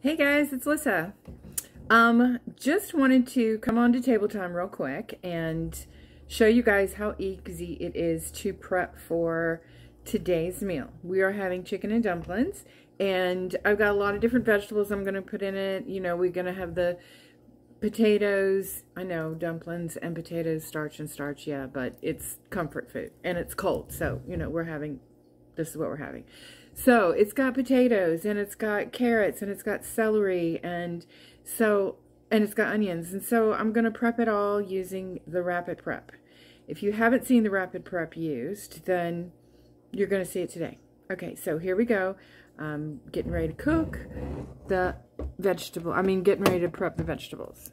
Hey guys, it's Lissa. Um, just wanted to come on to Table Time real quick and show you guys how easy it is to prep for today's meal. We are having chicken and dumplings and I've got a lot of different vegetables I'm going to put in it. You know, we're going to have the potatoes. I know, dumplings and potatoes, starch and starch, yeah, but it's comfort food and it's cold. So, you know, we're having, this is what we're having. So it's got potatoes and it's got carrots and it's got celery and so, and it's got onions. And so I'm going to prep it all using the Rapid Prep. If you haven't seen the Rapid Prep used, then you're going to see it today. Okay, so here we go. I'm getting ready to cook the vegetable, I mean getting ready to prep the vegetables.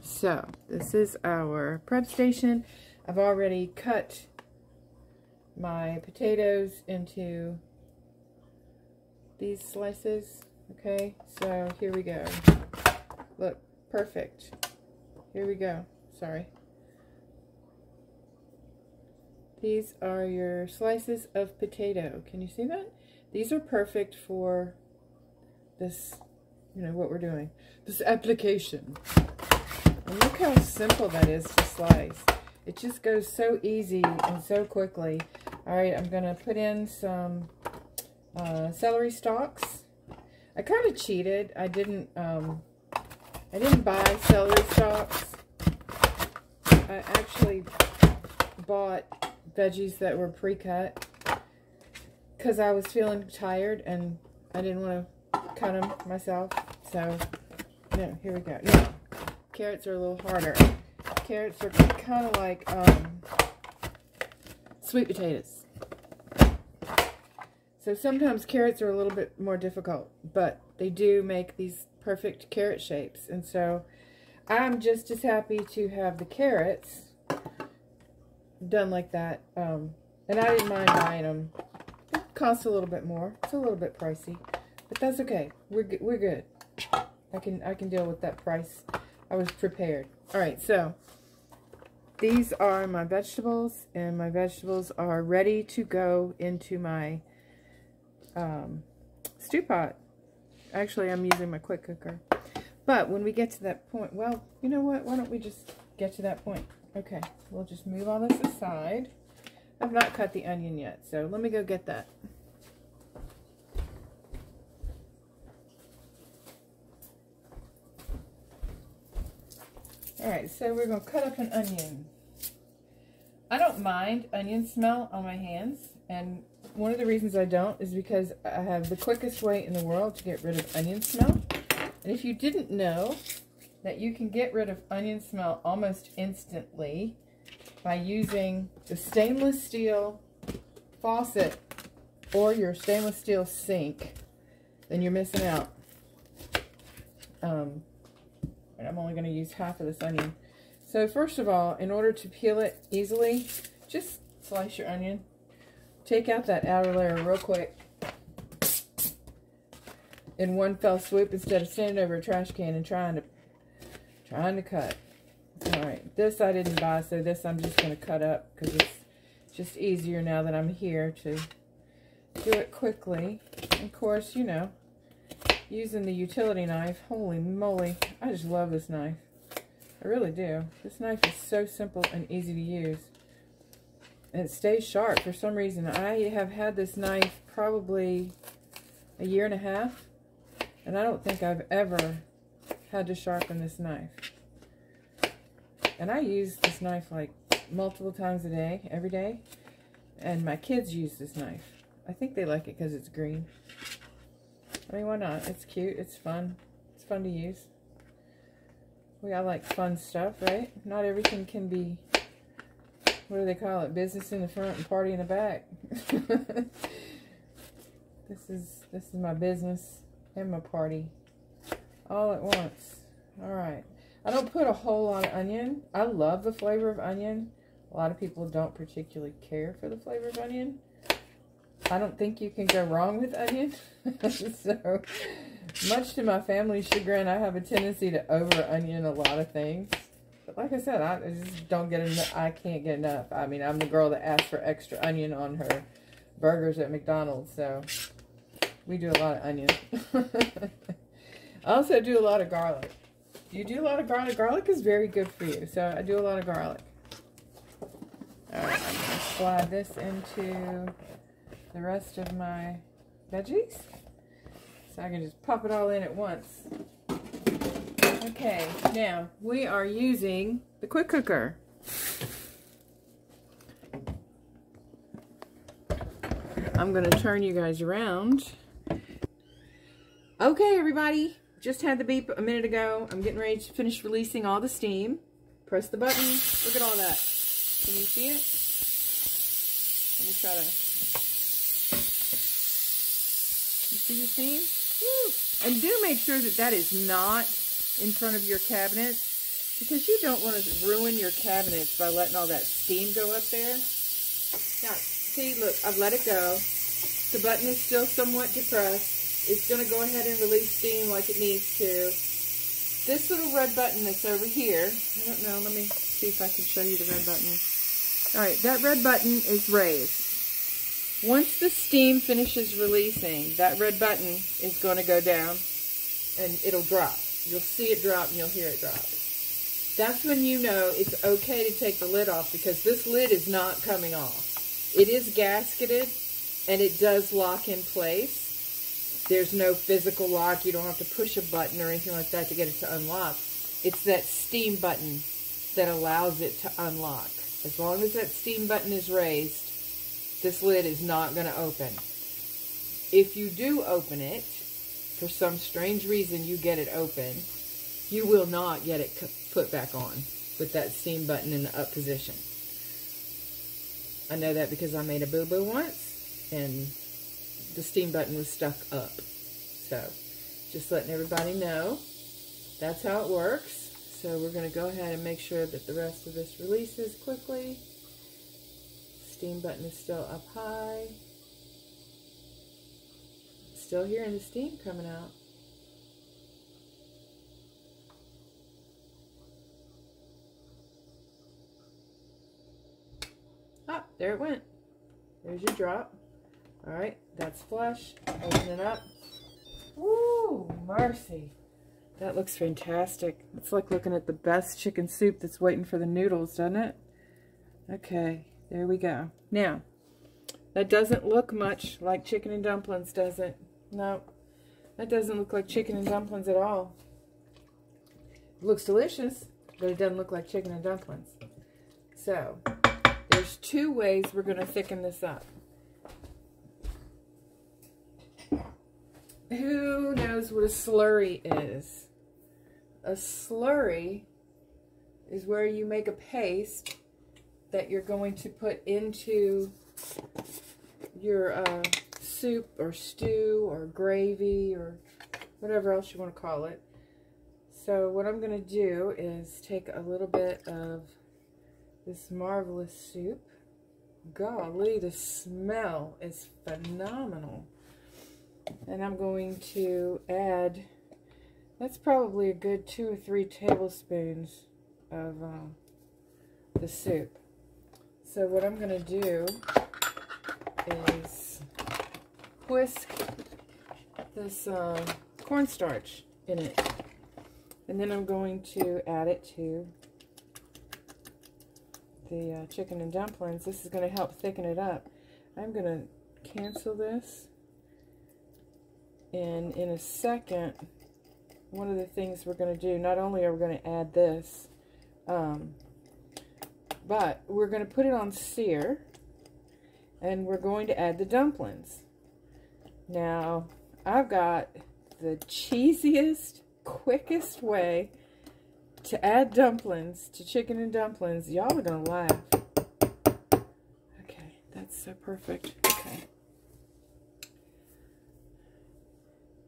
So, this is our prep station. I've already cut my potatoes into these slices. Okay, so here we go. Look, perfect. Here we go. Sorry. These are your slices of potato. Can you see that? These are perfect for this, you know, what we're doing. This application. And look how simple that is to slice. It just goes so easy and so quickly. All right, I'm going to put in some uh, celery stalks. I kind of cheated. I didn't, um, I didn't buy celery stalks. I actually bought veggies that were pre-cut because I was feeling tired and I didn't want to cut them myself. So, no, here we go. No, carrots are a little harder. Carrots are kind of like um, sweet potatoes. So sometimes carrots are a little bit more difficult, but they do make these perfect carrot shapes. And so I'm just as happy to have the carrots done like that. Um, and I didn't mind buying them. It costs a little bit more. It's a little bit pricey, but that's okay. We're. We're good. I can I can deal with that price. I was prepared. All right, so these are my vegetables, and my vegetables are ready to go into my um, stew pot. Actually, I'm using my quick cooker. But when we get to that point, well, you know what? Why don't we just get to that point? Okay, we'll just move all this aside. I've not cut the onion yet, so let me go get that. Alright, so we're going to cut up an onion. I don't mind onion smell on my hands, and one of the reasons I don't is because I have the quickest way in the world to get rid of onion smell. And if you didn't know, that you can get rid of onion smell almost instantly by using the stainless steel faucet or your stainless steel sink, then you're missing out. Um, I'm only going to use half of this onion. So first of all, in order to peel it easily, just slice your onion. Take out that outer layer real quick in one fell swoop instead of standing over a trash can and trying to Trying to cut. Alright, this I didn't buy, so this I'm just going to cut up because it's just easier now that I'm here to do it quickly. Of course, you know, using the utility knife. Holy moly, I just love this knife. I really do. This knife is so simple and easy to use. And it stays sharp for some reason. I have had this knife probably a year and a half. And I don't think I've ever had to sharpen this knife. And I use this knife like multiple times a day, every day. And my kids use this knife. I think they like it because it's green. I mean, why not? It's cute. It's fun. It's fun to use. We all like fun stuff, right? Not everything can be, what do they call it? Business in the front and party in the back. this is this is my business and my party all at once. All right. I don't put a whole lot of onion. I love the flavor of onion. A lot of people don't particularly care for the flavor of onion. I don't think you can go wrong with onion. so, much to my family's chagrin, I have a tendency to over-onion a lot of things. But like I said, I just don't get enough. I can't get enough. I mean, I'm the girl that asks for extra onion on her burgers at McDonald's. So, we do a lot of onion. I also do a lot of garlic. You do a lot of garlic? Garlic is very good for you, so I do a lot of garlic. Alright, I'm going to slide this into the rest of my veggies. So I can just pop it all in at once. Okay, now we are using the quick cooker. I'm going to turn you guys around. Okay, everybody. Just had the beep a minute ago. I'm getting ready to finish releasing all the steam. Press the button. Look at all that. Can you see it? Let me try to... You see the steam? Woo. And do make sure that that is not in front of your cabinets because you don't want to ruin your cabinets by letting all that steam go up there. Now, see, look, I've let it go. The button is still somewhat depressed. It's going to go ahead and release steam like it needs to. This little red button that's over here, I don't know, let me see if I can show you the red button. All right, that red button is raised. Once the steam finishes releasing, that red button is going to go down and it'll drop. You'll see it drop and you'll hear it drop. That's when you know it's okay to take the lid off because this lid is not coming off. It is gasketed and it does lock in place. There's no physical lock. You don't have to push a button or anything like that to get it to unlock. It's that steam button that allows it to unlock. As long as that steam button is raised, this lid is not going to open. If you do open it, for some strange reason you get it open, you will not get it put back on with that steam button in the up position. I know that because I made a boo-boo once and the steam button was stuck up. So, just letting everybody know that's how it works. So we're going to go ahead and make sure that the rest of this releases quickly. Steam button is still up high. Still hearing the steam coming out. Ah, there it went. There's your drop. All right, that's flush. Open it up. Woo, mercy. That looks fantastic. It's like looking at the best chicken soup that's waiting for the noodles, doesn't it? Okay, there we go. Now, that doesn't look much like chicken and dumplings, does it? No, that doesn't look like chicken and dumplings at all. It looks delicious, but it doesn't look like chicken and dumplings. So, there's two ways we're going to thicken this up. Who knows what a slurry is? A slurry is where you make a paste that you're going to put into your uh, soup or stew or gravy or whatever else you want to call it. So what I'm going to do is take a little bit of this marvelous soup. Golly, the smell is phenomenal. And I'm going to add, that's probably a good two or three tablespoons of uh, the soup. So what I'm going to do is whisk this uh, cornstarch in it. And then I'm going to add it to the uh, chicken and dumplings. This is going to help thicken it up. I'm going to cancel this. And in a second, one of the things we're going to do, not only are we going to add this, um, but we're going to put it on sear. And we're going to add the dumplings. Now, I've got the cheesiest, quickest way to add dumplings to chicken and dumplings. Y'all are going to laugh. Okay, that's so perfect. Okay.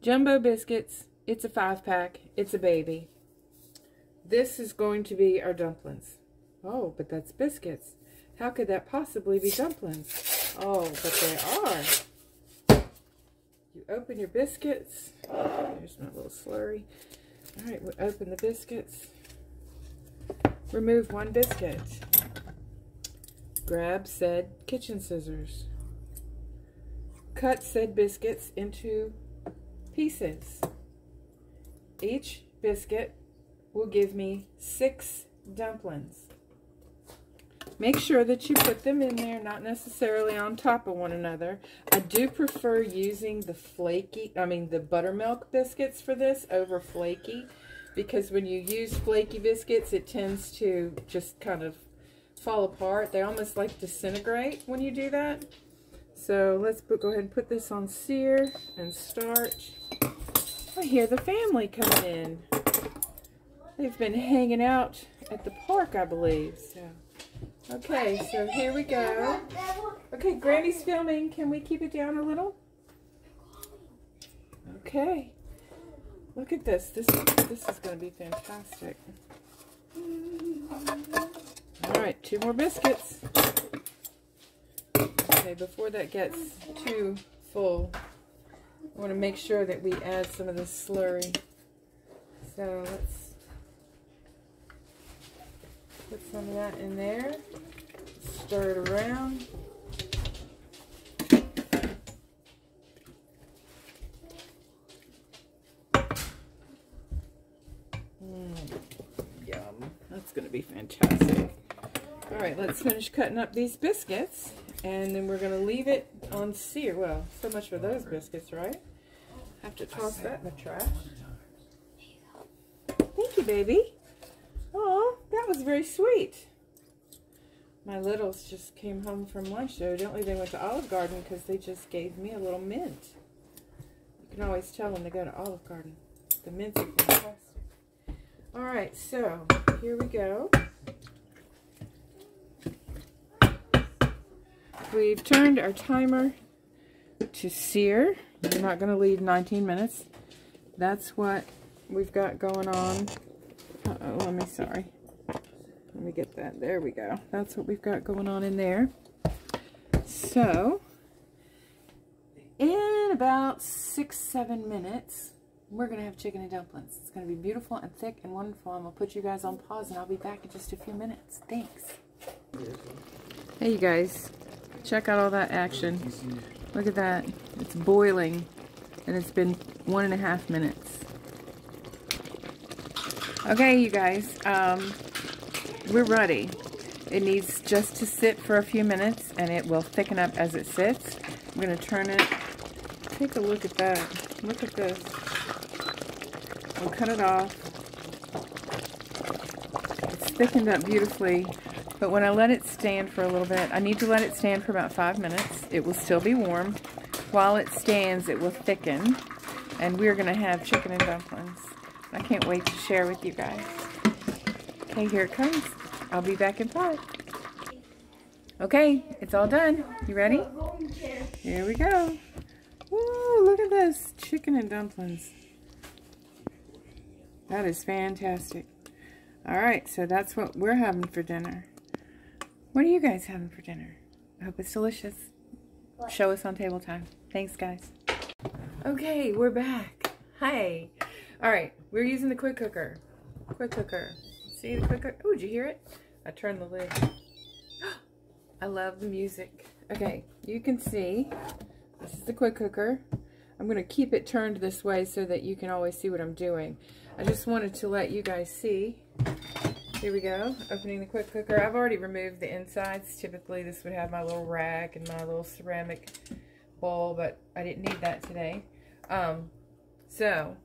Jumbo biscuits. It's a five pack. It's a baby. This is going to be our dumplings. Oh, but that's biscuits. How could that possibly be dumplings? Oh, but they are. Open your biscuits. There's my little slurry. All right, we open the biscuits. Remove one biscuit. Grab said kitchen scissors. Cut said biscuits into pieces. each biscuit will give me six dumplings. Make sure that you put them in there, not necessarily on top of one another. I do prefer using the flaky, I mean the buttermilk biscuits for this over flaky because when you use flaky biscuits, it tends to just kind of fall apart. They almost like disintegrate when you do that. So let's put, go ahead and put this on sear and starch. I hear the family coming in. They've been hanging out at the park, I believe. So. Okay, so here we go. Okay, Granny's filming. Can we keep it down a little? Okay. Look at this. This this is going to be fantastic. All right, two more biscuits. Okay, before that gets too full, I want to make sure that we add some of this slurry. So let's Put some of that in there. Stir it around. Mm, yum. That's going to be fantastic. All right, let's finish cutting up these biscuits. And then we're going to leave it on sear. Well, so much for those biscuits, right? Have to toss that in the trash. Thank you, baby. Was very sweet. My littles just came home from lunch. Evidently they went to Olive Garden because they just gave me a little mint. You can always tell when they go to Olive Garden. The mints are fantastic. All right, so here we go. We've turned our timer to sear. You're not going to leave 19 minutes. That's what we've got going on uh oh let me, sorry. Let me get that. There we go. That's what we've got going on in there. So, in about six, seven minutes, we're going to have chicken and dumplings. It's going to be beautiful and thick and wonderful. I'm going to put you guys on pause and I'll be back in just a few minutes. Thanks. Hey, you guys. Check out all that action. Look at that. It's boiling and it's been one and a half minutes. Okay, you guys, um, we're ready. It needs just to sit for a few minutes and it will thicken up as it sits. I'm going to turn it. Take a look at that. Look at this. We'll cut it off. It's thickened up beautifully. But when I let it stand for a little bit, I need to let it stand for about five minutes. It will still be warm. While it stands, it will thicken. And we're going to have chicken and dumplings. I can't wait to share with you guys. Okay, here it comes. I'll be back in five. Okay, it's all done. You ready? Here we go. Woo, look at this. Chicken and dumplings. That is fantastic. All right, so that's what we're having for dinner. What are you guys having for dinner? I hope it's delicious. Show us on table time. Thanks, guys. Okay, we're back. Hi. All right, we're using the quick cooker. Quick cooker. See the cooker? Oh, did you hear it? I turned the lid. I love the music. Okay, you can see this is the quick cooker. I'm going to keep it turned this way so that you can always see what I'm doing. I just wanted to let you guys see. Here we go, opening the quick cooker. I've already removed the insides. Typically this would have my little rack and my little ceramic bowl, but I didn't need that today. Um, so,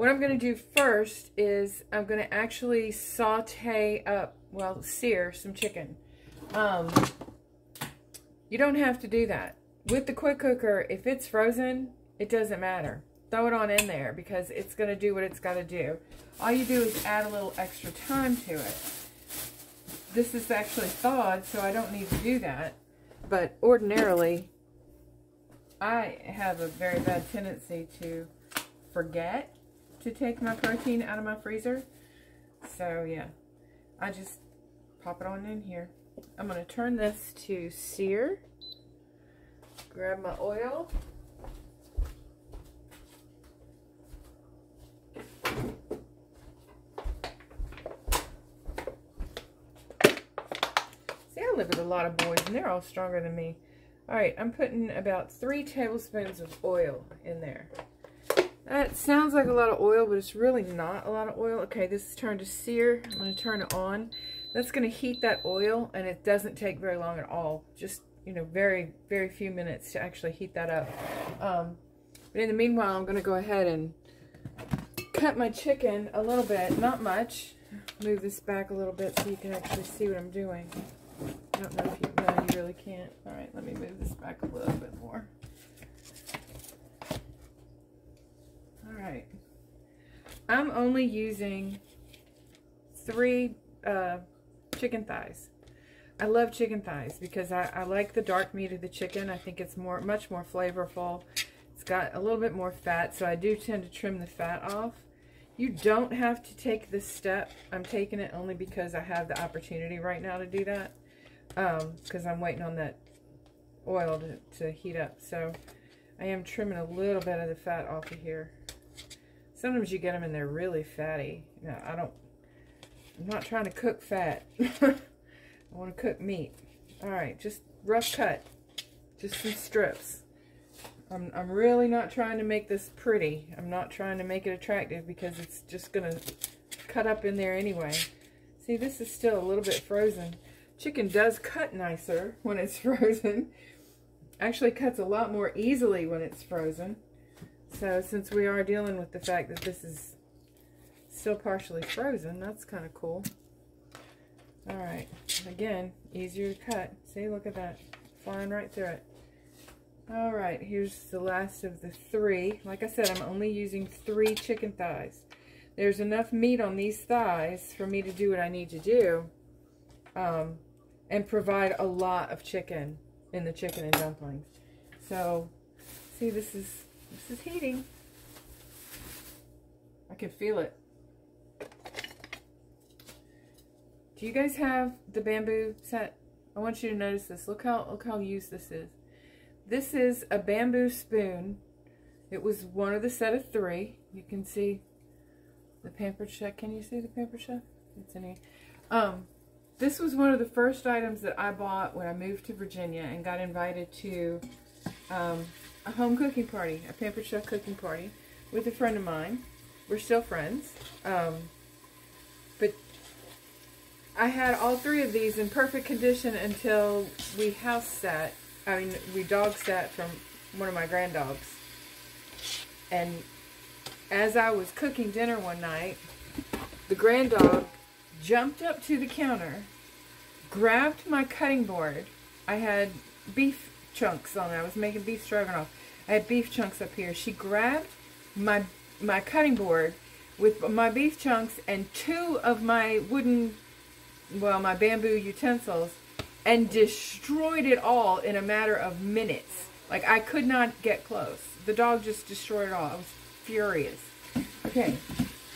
what I'm going to do first is I'm going to actually saute up, well, sear some chicken. Um, you don't have to do that. With the quick cooker, if it's frozen, it doesn't matter. Throw it on in there because it's going to do what it's got to do. All you do is add a little extra time to it. This is actually thawed, so I don't need to do that. But ordinarily, I have a very bad tendency to forget to take my protein out of my freezer. So yeah, I just pop it on in here. I'm going to turn this to sear. Grab my oil. See, I live with a lot of boys, and they're all stronger than me. All right, I'm putting about three tablespoons of oil in there. That sounds like a lot of oil, but it's really not a lot of oil. Okay, this is turned to sear. I'm going to turn it on. That's going to heat that oil, and it doesn't take very long at all. Just, you know, very, very few minutes to actually heat that up. Um, but in the meanwhile, I'm going to go ahead and cut my chicken a little bit. Not much. Move this back a little bit so you can actually see what I'm doing. I don't know if you, no, you really can't. All right, let me move this back a little bit more. Right. I'm only using three uh, chicken thighs. I love chicken thighs because I, I like the dark meat of the chicken. I think it's more, much more flavorful. It's got a little bit more fat, so I do tend to trim the fat off. You don't have to take this step. I'm taking it only because I have the opportunity right now to do that. Because um, I'm waiting on that oil to, to heat up. So I am trimming a little bit of the fat off of here. Sometimes you get them and they're really fatty. No, I don't, I'm not trying to cook fat. I want to cook meat. All right, just rough cut. Just some strips. I'm, I'm really not trying to make this pretty. I'm not trying to make it attractive because it's just going to cut up in there anyway. See, this is still a little bit frozen. Chicken does cut nicer when it's frozen. Actually cuts a lot more easily when it's frozen. So since we are dealing with the fact that this is still partially frozen, that's kind of cool. Alright, again, easier to cut. See, look at that, flying right through it. Alright, here's the last of the three. Like I said, I'm only using three chicken thighs. There's enough meat on these thighs for me to do what I need to do um, and provide a lot of chicken in the chicken and dumplings. So, see, this is this is heating. I can feel it. Do you guys have the bamboo set? I want you to notice this. Look how look how used this is. This is a bamboo spoon. It was one of the set of three. You can see the Pampered Chef. Can you see the Pampered Chef? It's in here. Um, this was one of the first items that I bought when I moved to Virginia and got invited to um, a home cooking party, a Pampered Chef cooking party with a friend of mine. We're still friends. Um, but I had all three of these in perfect condition until we house sat. I mean, we dog sat from one of my grand dogs. And as I was cooking dinner one night, the grand dog jumped up to the counter, grabbed my cutting board. I had beef chunks on it. I was making beef stroganoff. I had beef chunks up here. She grabbed my my cutting board with my beef chunks and two of my wooden, well, my bamboo utensils and destroyed it all in a matter of minutes. Like, I could not get close. The dog just destroyed it all. I was furious. Okay,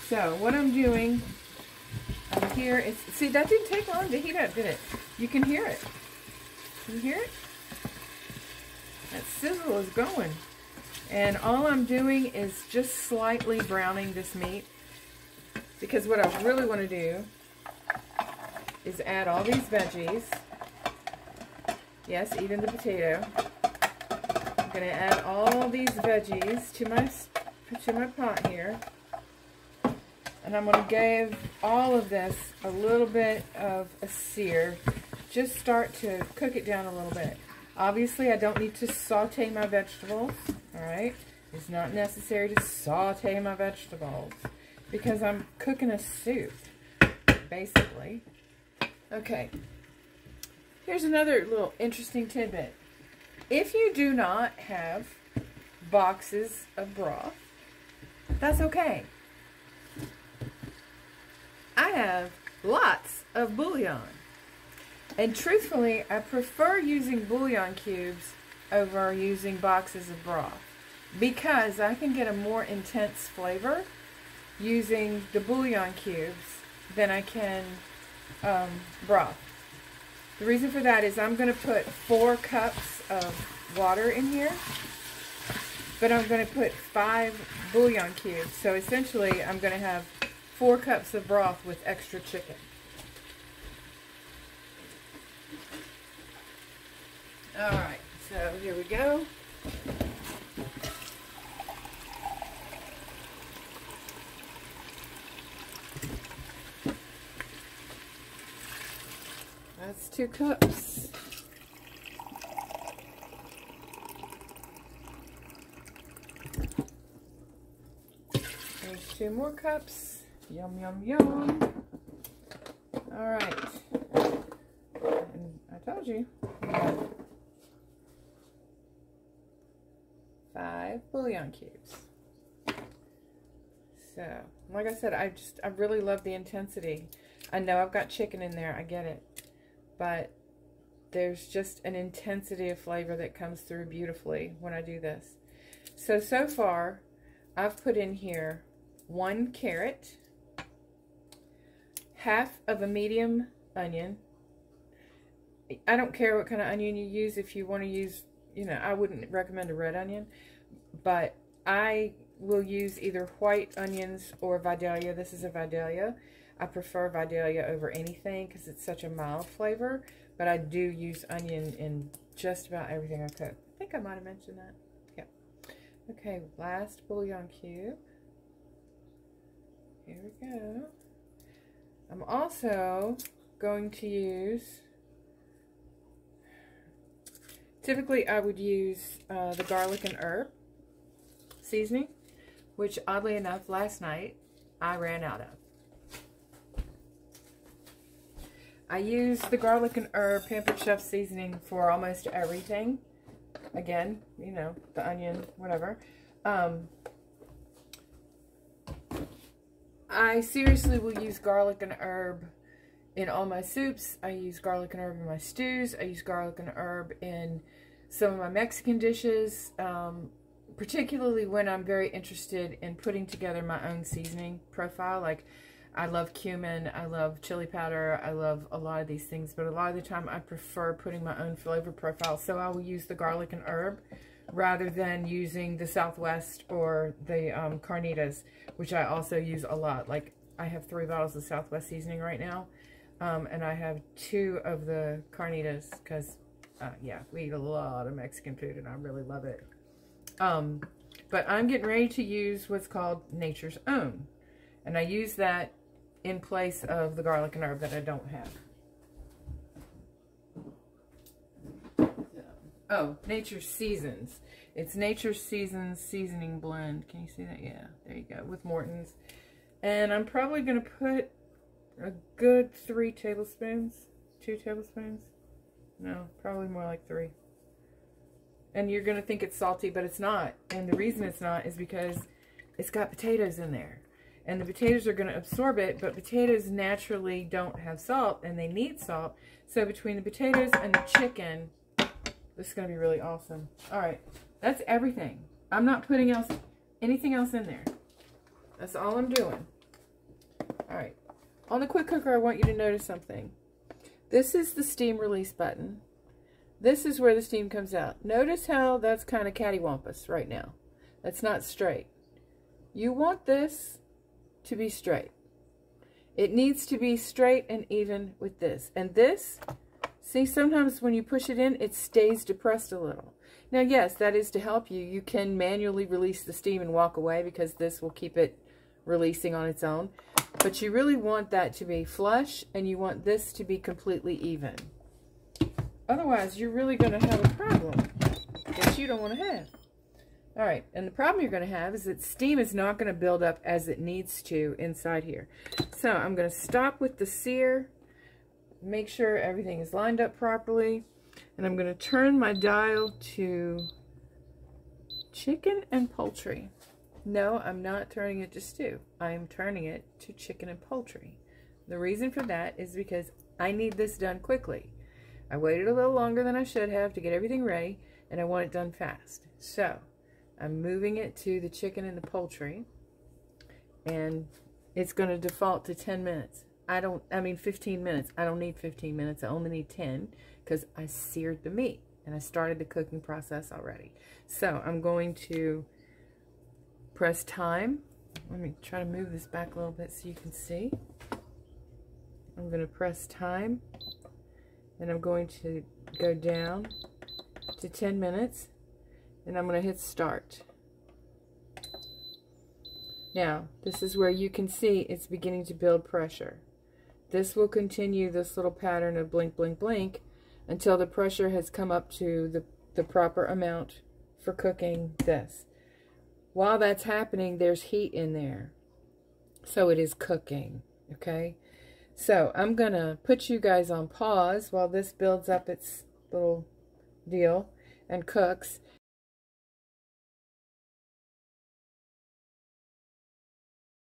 so what I'm doing over here is, see, that didn't take long to heat up, did it? You can hear it. Can you hear it? That sizzle is going. And all I'm doing is just slightly browning this meat. Because what I really want to do is add all these veggies. Yes, even the potato. I'm going to add all these veggies to my, to my pot here. And I'm going to give all of this a little bit of a sear. Just start to cook it down a little bit. Obviously, I don't need to saute my vegetables, all right? It's not necessary to saute my vegetables because I'm cooking a soup, basically. Okay, here's another little interesting tidbit. If you do not have boxes of broth, that's okay. I have lots of bouillon. And truthfully, I prefer using bouillon cubes over using boxes of broth because I can get a more intense flavor using the bouillon cubes than I can um, broth. The reason for that is I'm going to put four cups of water in here, but I'm going to put five bouillon cubes. So essentially, I'm going to have four cups of broth with extra chicken. All right, so here we go. That's two cups. There's two more cups. Yum, yum, yum. All right. And I told you, Five cubes. So, like I said, I just, I really love the intensity. I know I've got chicken in there, I get it. But there's just an intensity of flavor that comes through beautifully when I do this. So, so far, I've put in here one carrot, half of a medium onion. I don't care what kind of onion you use. If you want to use, you know, I wouldn't recommend a red onion. But I will use either white onions or Vidalia. This is a Vidalia. I prefer Vidalia over anything because it's such a mild flavor. But I do use onion in just about everything I cook. I think I might have mentioned that. Yeah. Okay, last bouillon cube. Here we go. I'm also going to use, typically I would use uh, the garlic and herb seasoning which oddly enough, last night I ran out of. I use the garlic and herb Pampered Chef seasoning for almost everything. Again, you know, the onion, whatever. Um, I seriously will use garlic and herb in all my soups. I use garlic and herb in my stews. I use garlic and herb in some of my Mexican dishes. Um, particularly when I'm very interested in putting together my own seasoning profile. Like, I love cumin, I love chili powder, I love a lot of these things, but a lot of the time I prefer putting my own flavor profile. So I will use the garlic and herb rather than using the Southwest or the um, Carnitas, which I also use a lot. Like, I have three bottles of Southwest seasoning right now, um, and I have two of the Carnitas because, uh, yeah, we eat a lot of Mexican food, and I really love it. Um, but I'm getting ready to use what's called Nature's Own. And I use that in place of the garlic and herb that I don't have. Oh, Nature Seasons. It's Nature Seasons Seasoning Blend. Can you see that? Yeah, there you go, with Morton's. And I'm probably going to put a good three tablespoons. Two tablespoons? No, probably more like three and you're going to think it's salty, but it's not. And the reason it's not is because it's got potatoes in there. And the potatoes are going to absorb it, but potatoes naturally don't have salt, and they need salt. So between the potatoes and the chicken, this is going to be really awesome. All right, that's everything. I'm not putting else anything else in there. That's all I'm doing. All right. On the quick cooker, I want you to notice something. This is the steam release button. This is where the steam comes out. Notice how that's kind of cattywampus right now. That's not straight. You want this to be straight. It needs to be straight and even with this. And this, see, sometimes when you push it in, it stays depressed a little. Now, yes, that is to help you. You can manually release the steam and walk away because this will keep it releasing on its own. But you really want that to be flush and you want this to be completely even. Otherwise, you're really going to have a problem that you don't want to have. All right, and the problem you're going to have is that steam is not going to build up as it needs to inside here. So I'm going to stop with the sear, make sure everything is lined up properly, and I'm going to turn my dial to chicken and poultry. No, I'm not turning it to stew. I'm turning it to chicken and poultry. The reason for that is because I need this done quickly. I waited a little longer than I should have to get everything ready, and I want it done fast. So, I'm moving it to the chicken and the poultry, and it's going to default to 10 minutes. I don't, I mean 15 minutes. I don't need 15 minutes. I only need 10 because I seared the meat, and I started the cooking process already. So, I'm going to press time. Let me try to move this back a little bit so you can see. I'm going to press time and I'm going to go down to 10 minutes and I'm going to hit start. Now, this is where you can see it's beginning to build pressure. this will continue this little pattern of blink, blink, blink until the pressure has come up to the, the proper amount for cooking this. While that's happening, there's heat in there. So it is cooking, okay? So I'm going to put you guys on pause while this builds up its little deal and cooks.